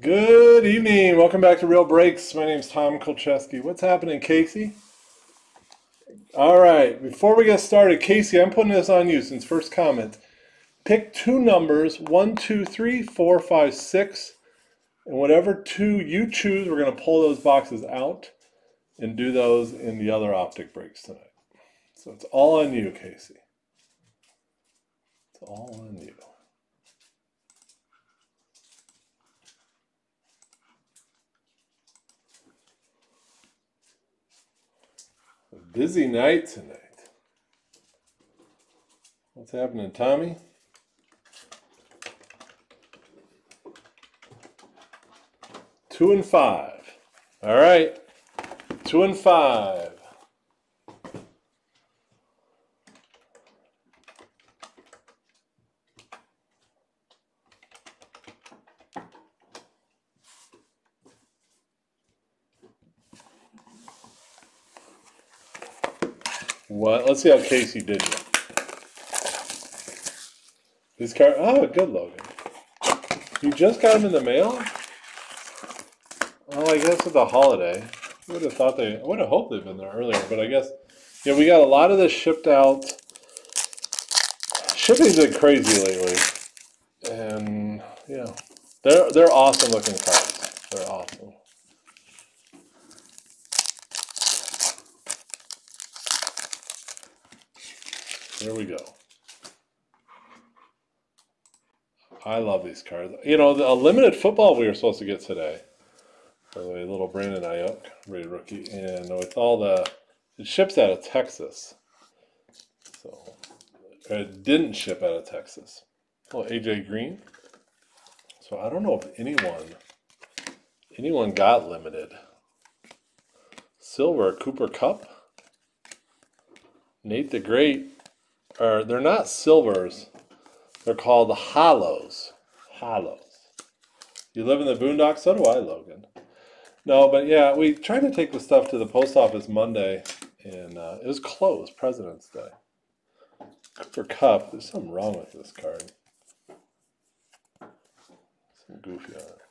Good evening. Welcome back to Real Breaks. My name is Tom Kolcheski. What's happening, Casey? All right. Before we get started, Casey, I'm putting this on you since first comment. Pick two numbers one, two, three, four, five, six, and whatever two you choose, we're going to pull those boxes out and do those in the other optic breaks tonight. So it's all on you, Casey. It's all on you. Busy night tonight. What's happening, Tommy? Two and five. All right. Two and five. What? Let's see how Casey did. Here. This card. Oh, good, Logan. You just got them in the mail? Well, I guess it's a holiday. I would have thought they. I would have hoped they'd been there earlier, but I guess. Yeah, we got a lot of this shipped out. Shipping's been crazy lately, and yeah, they're they're awesome looking cards. They're awesome. Here we go. I love these cards. You know, the, a limited football we were supposed to get today. By the way, little Brandon Aiyuk, rated rookie, and with all the it ships out of Texas, so it didn't ship out of Texas. Oh, AJ Green. So I don't know if anyone anyone got limited. Silver Cooper Kupp. Nate the Great. Or they're not silvers. They're called the hollows. Hollows. You live in the boondocks? So do I, Logan. No, but yeah, we tried to take the stuff to the post office Monday, and uh, it was closed, President's Day. Cooper Kupp, there's something wrong with this card. Some goofy on it.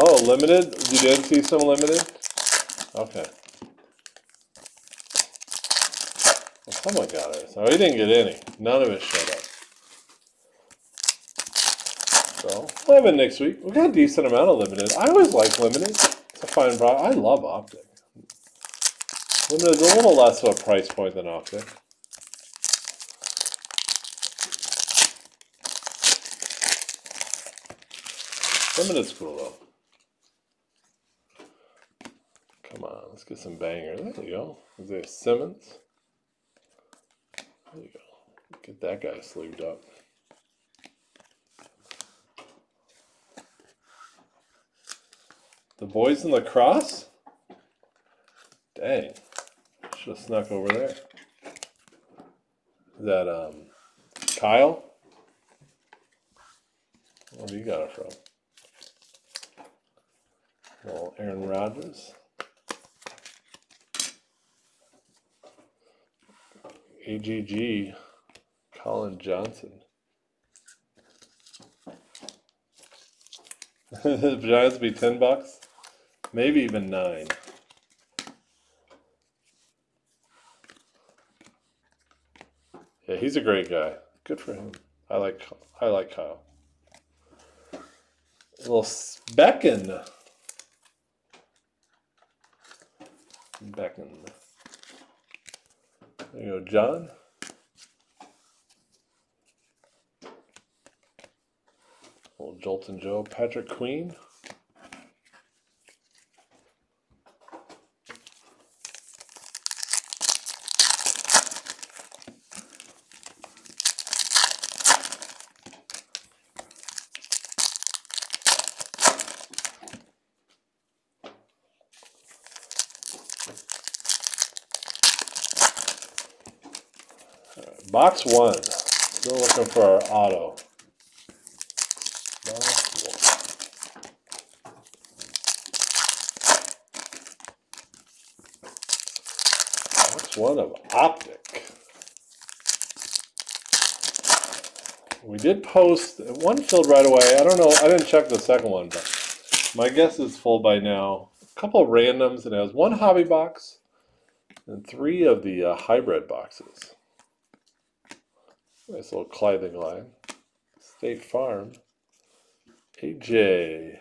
Oh, limited? You did see some limited? Okay. Oh well, someone got it. So oh, he didn't get any. None of it showed up. So we'll have it next week. We got a decent amount of limited. I always like limited. It's a fine product. I love optic. Limited is a little less of a price point than optic. Limited's cool though. Come on, let's get some bangers. There you go. Is there Simmons? There you go. Get that guy sleeved up. The boys in lacrosse? Dang. Should have snuck over there. Is that um Kyle? Where do you got it from? Well, Aaron Rodgers. AGG, Collin Johnson. the Giants be 10 bucks? Maybe even 9. Yeah, he's a great guy. Good for him. I like I like Kyle. A little Becken. Becken. There you go, John. Old Jolton Joe, Patrick Queen. Box one. Still looking for our auto. Box one. of Optic. We did post one filled right away. I don't know. I didn't check the second one, but my guess is full by now. A couple of randoms, and it has one hobby box and three of the uh, hybrid boxes. Nice little clothing line. State Farm. AJ.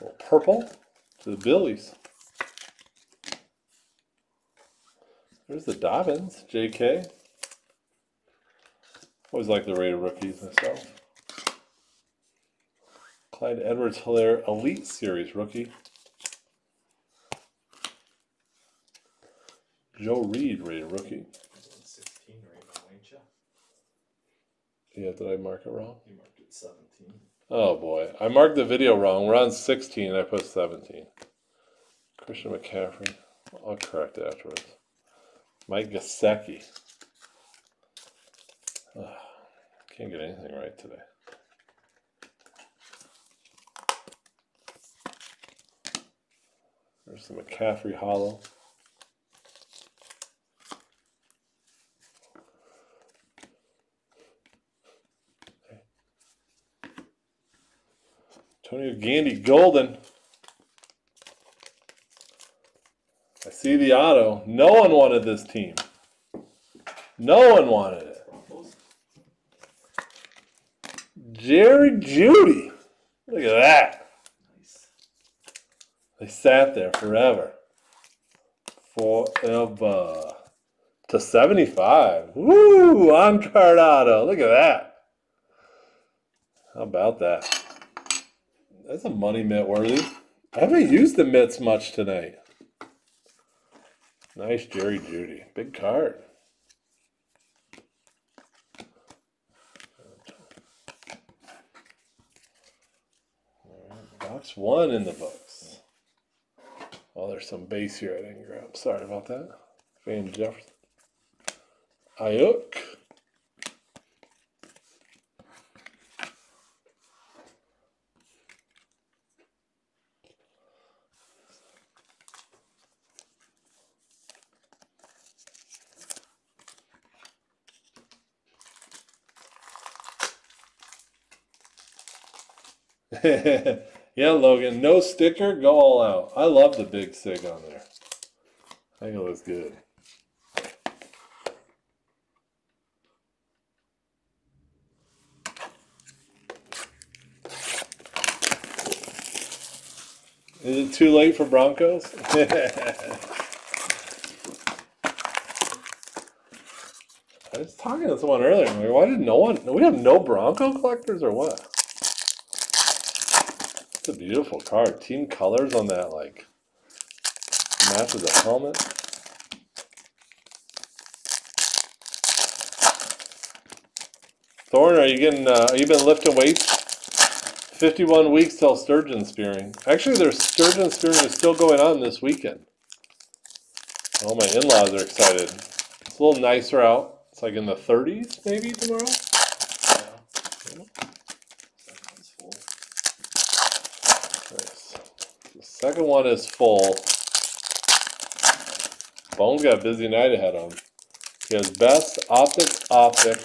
little purple to the Billies. There's the Dobbins, JK. Always like the rated rookies myself. Clyde Edwards Helaire Elite Series rookie. Joe Reed rated rookie. 16 right now, ain't ya? Yeah, did I mark it wrong? You marked it 17. Oh boy, I marked the video wrong. We're on 16, I put 17. Christian McCaffrey. I'll correct it afterwards. Mike Gesicki. Ugh, can't get anything right today. There's the McCaffrey hollow. Antonio Gandy Golden. I see the auto. No one wanted this team. No one wanted it. Jerry Jeudy. Look at that. They sat there forever. Forever. To 75. Woo! On card auto. Look at that. How about that? That's a money mitt worthy. I haven't used the mitts much tonight. Nice Jerry Jeudy. Big card. Box one in the books. Oh, there's some base here I didn't grab. Sorry about that. Van Jefferson. Aiyuk. yeah, Logan, no sticker, go all out. I love the big sig on there. I think it looks good. Is it too late for Broncos? I was talking to someone earlier. Like, Why did no one? We have no Bronco collectors or what? It's a beautiful card. Team colors on that, like, matches the helmet. Thorn, are you getting, uh, are you been lifting weights? 51 weeks till sturgeon spearing. Actually, there's sturgeon spearing is still going on this weekend. Oh, my in-laws are excited. It's a little nicer out. It's like in the 30s maybe tomorrow. Yeah. Second one's full. Nice. The second one is full. Bones got a busy night ahead of him. He has best optic optic.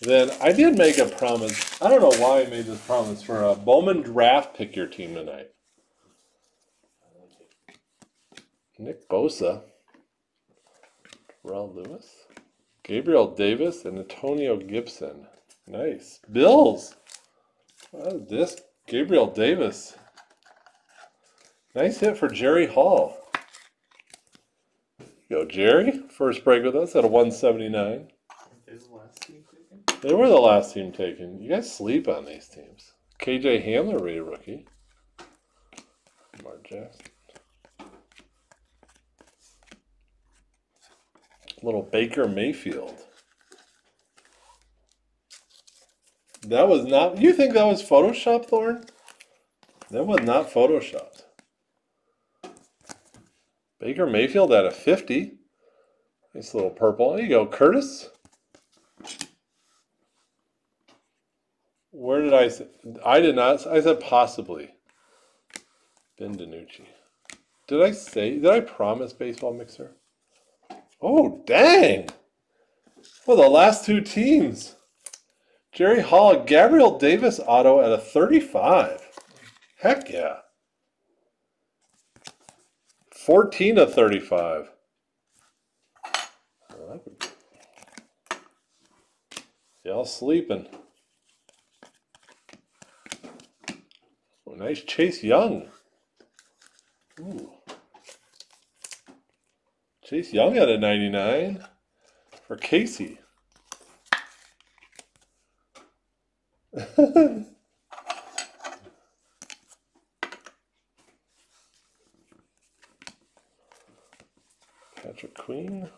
Then I did make a promise. I don't know why I made this promise for a Bowman draft pick your team tonight. Nick Bosa, Terrell Lewis, Gabriel Davis, and Antonio Gibson. Nice. Bills. What is this? Gabriel Davis. Nice hit for Jerry Hall. Go, Jerry. First break with us at a 179. They the last team taken? They were the last team taken. You guys sleep on these teams. KJ Hamler, rated rookie. Mark Jackson. Little Baker Mayfield. That was not. You think that was Photoshop, Thorn? That was not Photoshopped. Baker Mayfield at a 50. Nice little purple. There you go, Curtis. Where did I say? I did not. I said possibly. Ben DiNucci. Did I say, did I promise baseball mixer? Oh, dang. Well, the last two teams. Jerry Hall, Gabriel Davis auto at a 35. Heck yeah. 14 of 35. Y'all sleeping. Oh, nice Chase Young. Ooh. Chase Young out of 99 for Casey. Patrick Queen.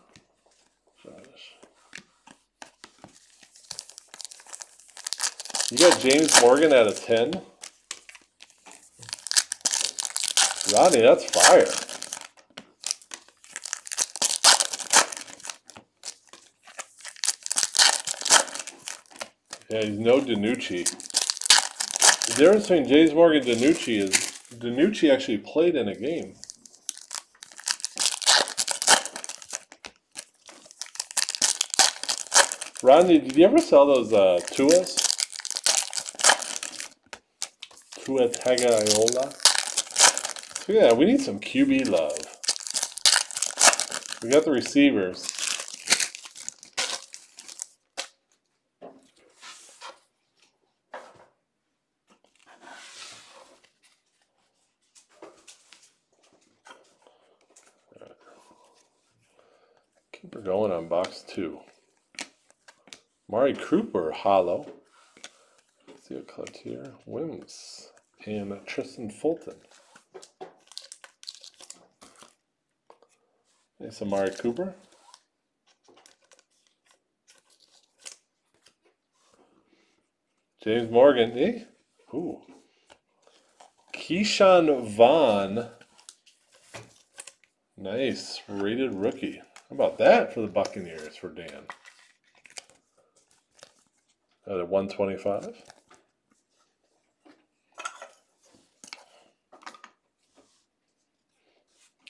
You got James Morgan at a 10. Rodney, that's fire. Yeah, he's no DiNucci. The difference between James Morgan and DiNucci is DiNucci actually played in a game. Rodney, did you ever sell those uh, Tuas? Tua Tagovailoa? So yeah, we need some QB love. We got the receivers. Keep her going on box two. Mari Cooper, hollow. Theo here. Wims, and Tristan Fulton. Nice Amari Cooper. James Morgan, eh? Ooh. Ke'Shawn Vaughn. Nice. Rated rookie. How about that for the Buccaneers for Dan? At a 125.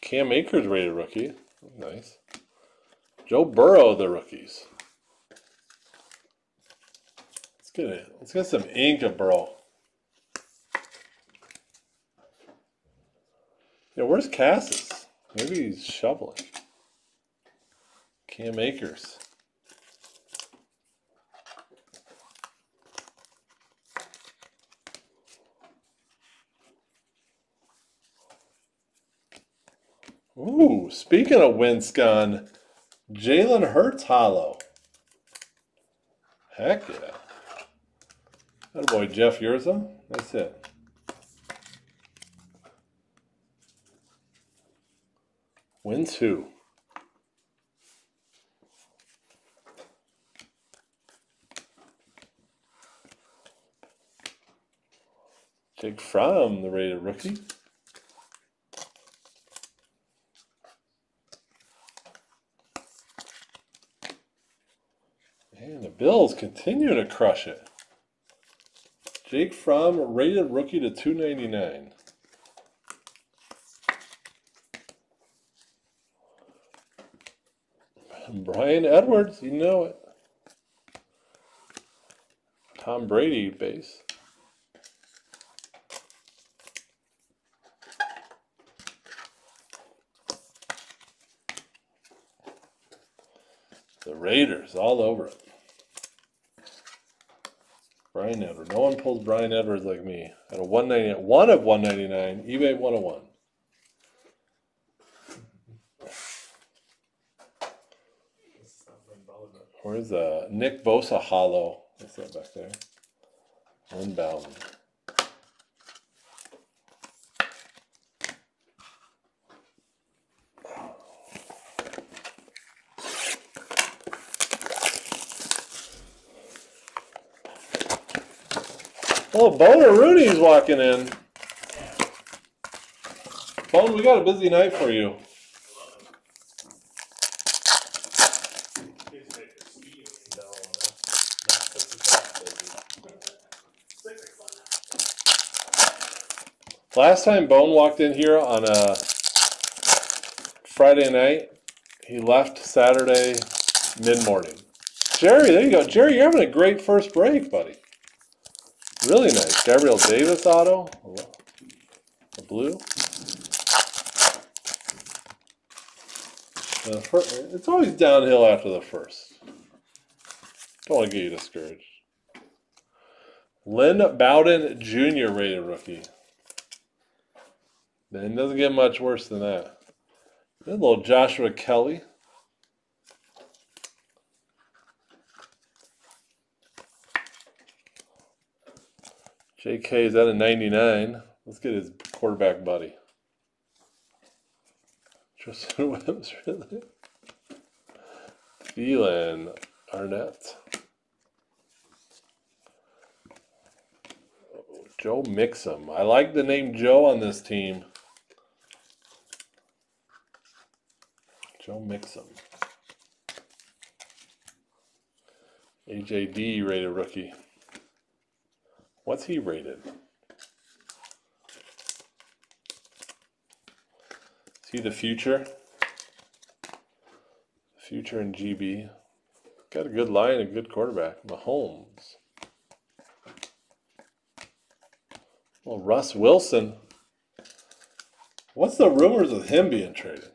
Cam Akers rated rookie. Nice. Joe Burrow, the rookies. Let's get it. Let's get some ink of Burrow. Yeah, where's Cassis? Maybe he's shoveling. Cam Akers. Ooh, speaking of Winscon, Jalen Hurts hollow. Heck yeah. That boy Jeff Yurza. That's it. Wins who? Jake Fromm, the rated rookie. Bills continue to crush it. Jake Fromm, rated rookie to 299. Bryan Edwards, you know it. Tom Brady base. The Raiders all over it. Bryan Edwards. No one pulls Bryan Edwards like me. At a 199, one of 199, eBay 101. This is. Where's uh, Nick Bosa hollow? What's that back there? Unbound. Oh, Boner Rooney's walking in. Bone, we got a busy night for you. Last time Bone walked in here on a Friday night. He left Saturday mid morning. Jerry, there you go. Jerry, you're having a great first break, buddy. Really nice. Gabriel Davis auto. The blue. The fir- it's always downhill after the first. Don't want to get you discouraged. Lynn Bowden Jr. rated rookie. Then doesn't get much worse than that. Then little Joshua Kelley. JK is at a 99. Let's get his quarterback buddy. Tristan Williams, really? Thielen, Arnett. Joe Mixon. I like the name Joe on this team. Joe Mixon. AJD rated rookie. What's he rated? See the future? Future in GB. Got a good line, a good quarterback. Mahomes. Well, Russ Wilson. What's the rumors of him being traded?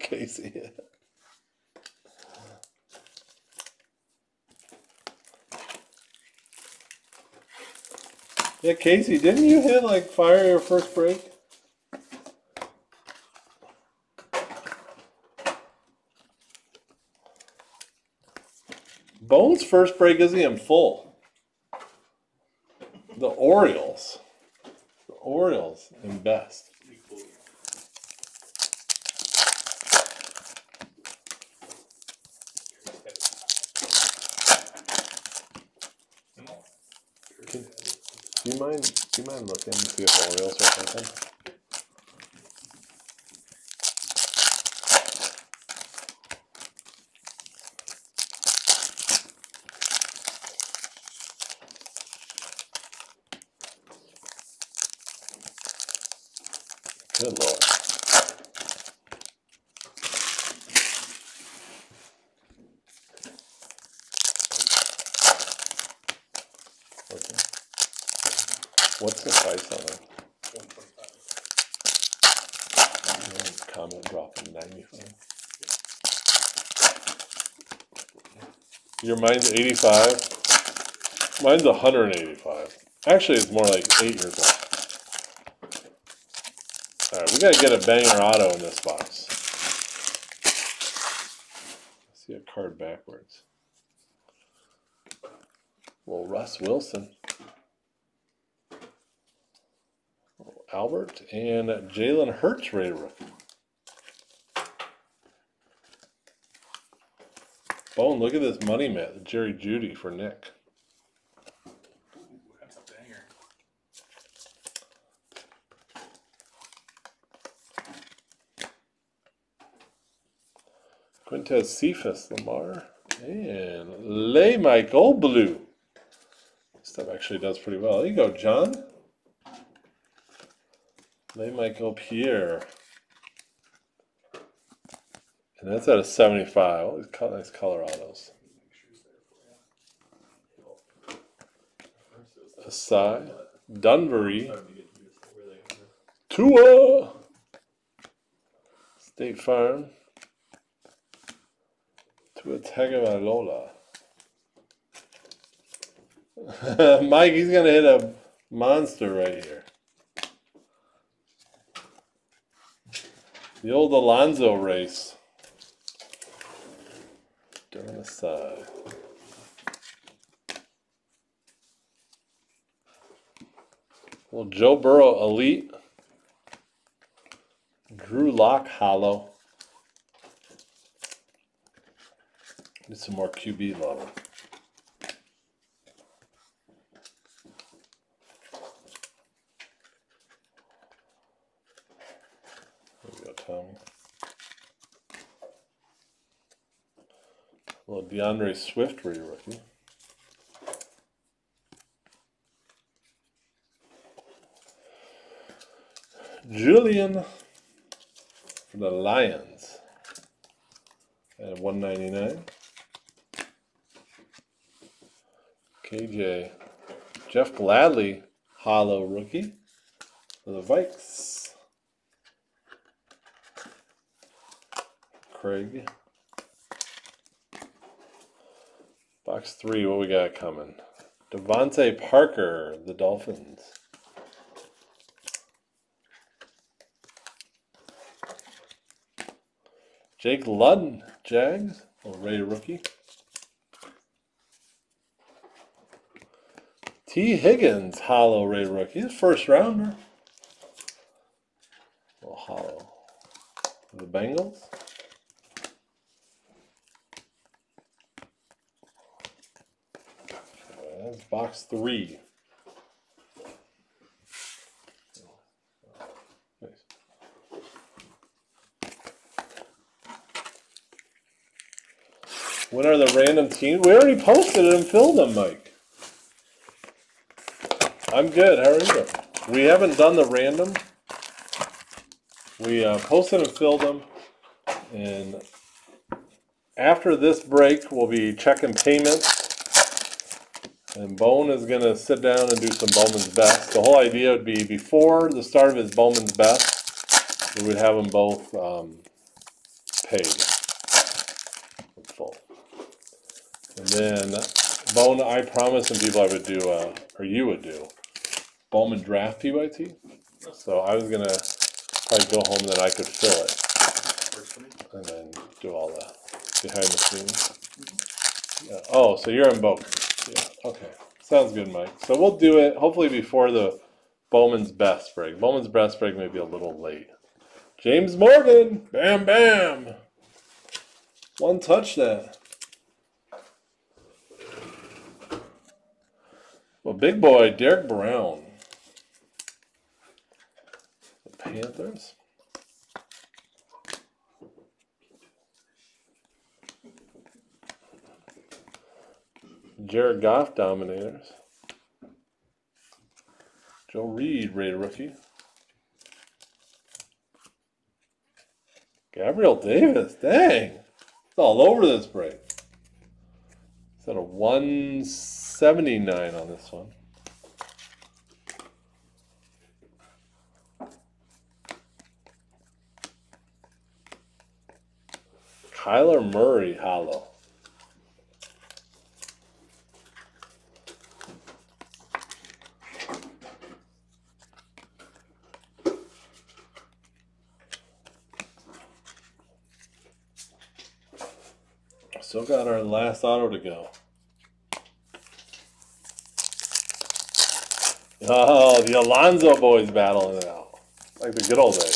Casey. Yeah, Casey, didn't you hit like fire your first break? Bones' first break isn't even full. The Orioles. The Orioles in best. Do you mind? Do you mind looking see if Orioles are something? Good lord. Okay. What's the price on it? Comment dropping ninety-five. Your mine's eighty-five. Mine's hundred and eighty-five. Actually, it's more like eight years old. Alright, we gotta get a banger auto in this box. See a card backwards. Well, Russ Wilson. Albert and Jalen Hurts rated rookie. Bone, look at this money mat, Jerry Jeudy for Nick. Ooh, that's a banger. Quintez Cephas, Lamar, and Lay Michael Blue. This stuff actually does pretty well. There you go, John. Lay Michael Pierre. And that's at a 75. All these nice Colorados. Asai, Dunbury, Tua, State Farm, Tua Tagovailoa. Mike, he's gonna hit a monster right here. The old Alonzo race. During the side. Well, Joe Burrow Elite. Drew Lock Hollow. Need some more QB love. D'Andre Swift were rookie. Julian for the Lions at 199. KJ. Jeff Gladney, hollow rookie for the Vikes. Craig Box three, what we got coming? DeVante Parker, the Dolphins. Jake Luton, Jags, a Ray rookie. Tee Higgins, hollow Ray rookie, his first rounder. Little hollow. The Bengals. That's box three. When are the random teams? We already posted and filled them, Mike. I'm good. How are you? We haven't done the random. We uh, posted and filled them, and after this break, we'll be checking payments. And Bone is gonna sit down and do some Bowman's Best. The whole idea would be before the start of his Bowman's Best, we would have them both um, paid full. And then Bone, I promised some people I would do, uh, or you would do, Bowman Draft PYT. So I was gonna probably go home and then I could fill it Works for me. and then do all the behind the scenes. Yeah. Oh, so you're in both. Yeah. Okay. Sounds good, Mike. So we'll do it hopefully before the Bowman's best break. Bowman's best break may be a little late. James Morgan, bam, bam. One touch that. Well, big boy, Derrick Brown. The Panthers. Jared Goff Dominators. Joe Reed, Raider rookie. Gabriel Davis, dang. It's all over this break. Is that a 179 on this one? Kyler Murray, hollow. Still got our last auto to go. Oh, the Alonzo boys battling it out. Like the good old days.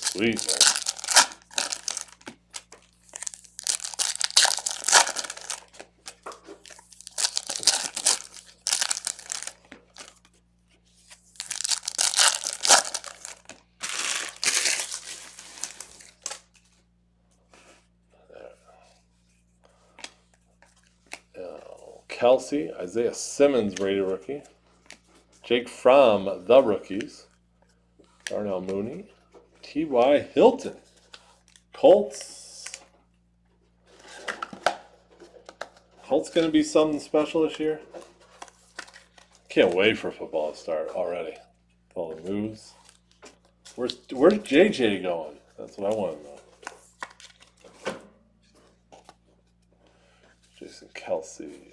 Sweet, man. Oh, Kelsey, Isaiah Simmons, rated rookie. Jake Fromm, the rookies. Darnell Mooney. T.Y. Hilton. Colts. Colts going to be something special this year. Can't wait for football to start already. All the moves. Where's Where's JJ going? That's what I want to know. Jason Kelsey.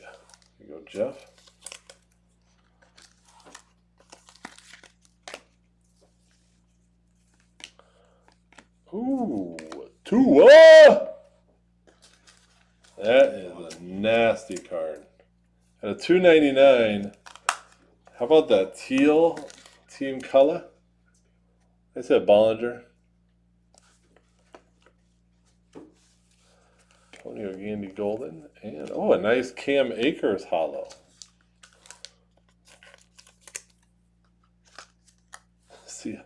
Here you go, Jeff. Ooh, Tua! That is a nasty card. At a 299, how about that teal team color? I said Bollinger. Gandy Golden. And, oh, a nice Cam Akers hollow. CFL.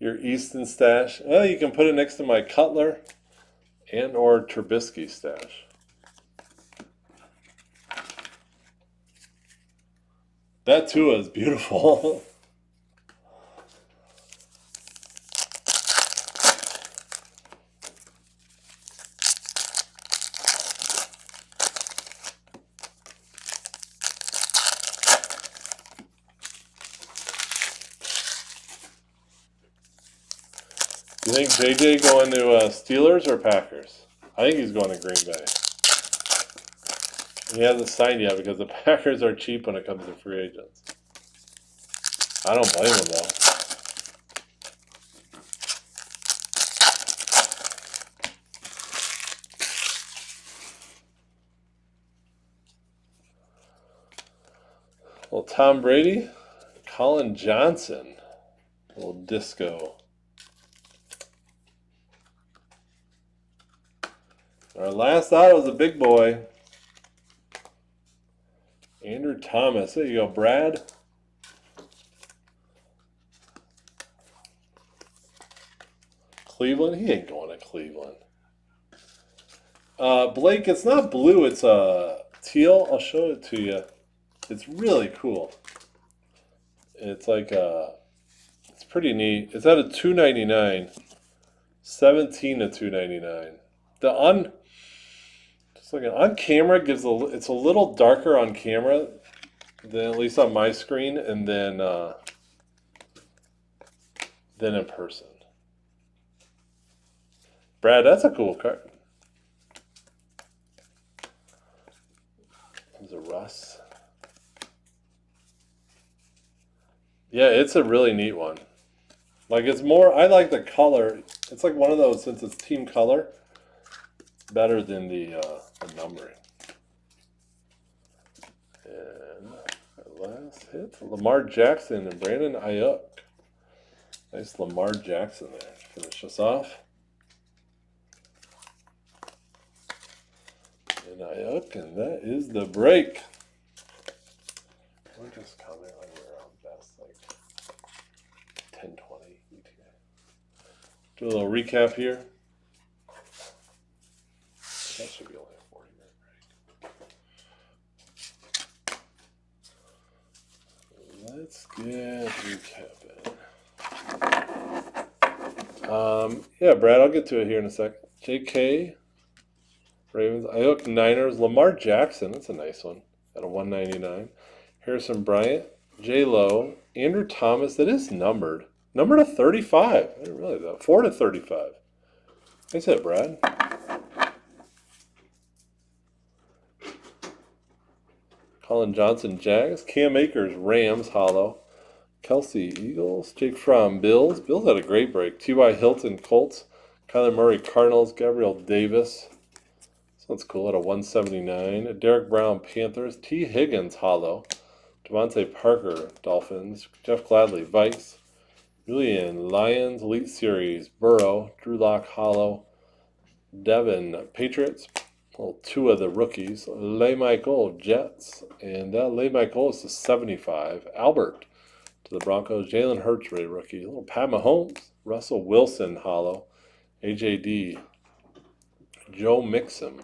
Your Easton stash. Well, you can put it next to my Cutler and or Trubisky stash. That too is beautiful. You think JJ going to uh, Steelers or Packers? I think he's going to Green Bay. He hasn't signed yet because the Packers are cheap when it comes to free agents. I don't blame him though. Well, Tom Brady, Collin Johnson, little disco. Our last auto was a big boy. Andrew Thomas. There you go, Brad. Cleveland? He ain't going to Cleveland. Uh, Blake, it's not blue, it's uh, teal. I'll show it to you. It's really cool. It's like uh it's pretty neat. It's at a 299. 17 to 299. The on just looking on camera gives a it's a little darker on camera than at least on my screen and then uh than in person. Brad, that's a cool card. There's a Russ. Yeah, it's a really neat one. Like it's more I like the color. It's like one of those since it's team color better than the, uh, the numbering. And last hit, Lamar Jackson and Brandon Aiyuk. Nice Lamar Jackson there finish us off. And Aiyuk, and that is the break. We're just coming like we're on best, like 1020 ETA. Do a little recap here. That should be only a 40 minute break. Let's get recapping. Um, yeah, Brad, I'll get to it here in a second. JK, Ravens, Aiyuk Niners, Lamar Jackson, that's a nice one, at a 199. Harrison Bryant, J Lo, Andrew Thomas, that is numbered. Number to 35. I didn't realize that. 4 to 35. Nice hit, Brad. Collin Johnson, Jags. Cam Akers, Rams, Hollow. Kelsey, Eagles. Jake Fromm, Bills. Bills had a great break. T.Y. Hilton, Colts. Kyler Murray, Cardinals. Gabriel Davis. Sounds cool at a 179. Derrick Brown, Panthers. T. Higgins, Hollow. DeVante Parker, Dolphins. Jeff Gladney, Vikes. Julian, Lions, Elite Series. Burrow, Drew Lock, Hollow. Devin, Patriots. Well, two of the rookies, La'Mical, Jets, and uh, that La'Mical is to 75. Albert to the Broncos, Jalen Hurts, Ray rookie. Little Pat Mahomes, Russell Wilson, hollow. AJD, Joe Mixon,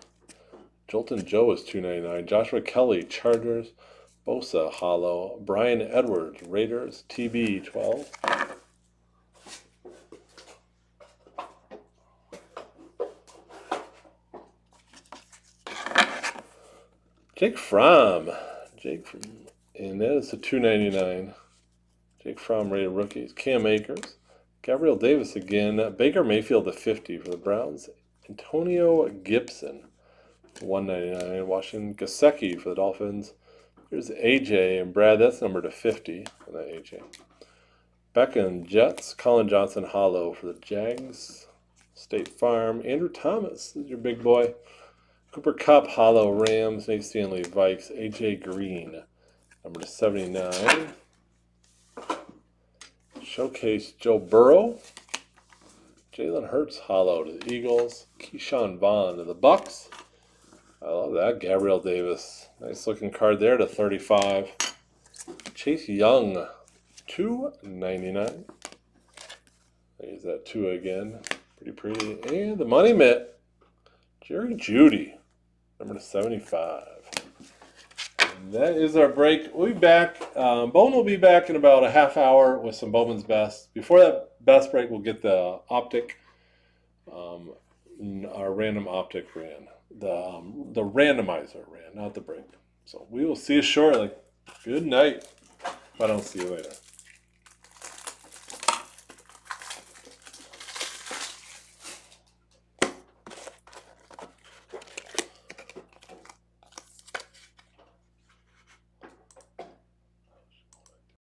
Jolton Joe is 299. Joshua Kelley, Chargers, Bosa, hollow. Bryan Edwards, Raiders, TB 12. Jake Fromm. Jake from and that is ninety nine. Jake Fromm rated rookies. Cam Akers. Gabriel Davis again. Baker Mayfield the fifty for the Browns. Antonio Gibson. 199. Washington Gesicki for the Dolphins. There's AJ and Brad. That's number to 50 on that AJ. Beckham Jets. Collin Johnson Hollow for the Jags. State Farm. Andrew Thomas is your big boy. Cooper Kupp, Hollow, Rams, Nate Stanley, Vikes, AJ Green, number 79. Showcase Joe Burrow, Jalen Hurts, Hollow to the Eagles, Ke'Shawn Vaughn to the Bucks. I love that. Gabriel Davis, nice looking card there to 35. Chase Young, 299. Use that two again. Pretty pretty. And the money mitt, Jerry Jeudy. Number 75. that is our break. We'll be back. Um, Bowman will be back in about a half hour with some Bowman's best. Before that best break, we'll get the optic. Um, our random optic ran the um, the randomizer ran, not the break. So we will see you shortly. Good night. If I don't see you later.